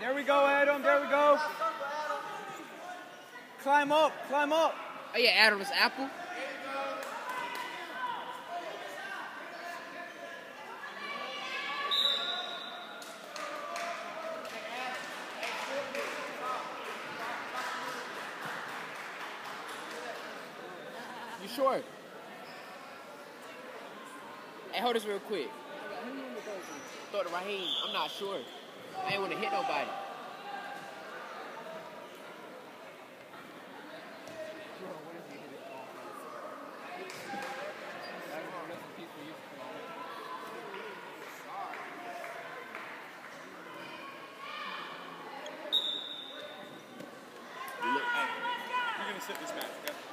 There we go, Adam. There we go. Climb up. Climb up. Oh yeah, Adam's apple. You sure? Hey, hold this real quick. Throw to Raheem. I'm not sure. I ain't want to hit nobody. You're gonna sit this match, okay?